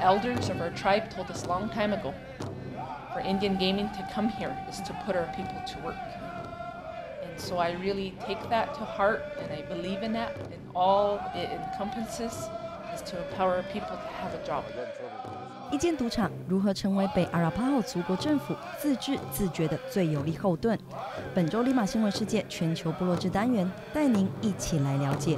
Elders of our tribe told us long time ago for Indian gaming to come here is to put our people to work. And so I really take that to heart and I believe in that. And all it encompasses is to empower our people to have a job. 一间赌场如何成为北阿拉巴奥族国政府自治自觉的最有力后盾？本周 LiMA 新闻世界全球部落之单元带您一起来了解。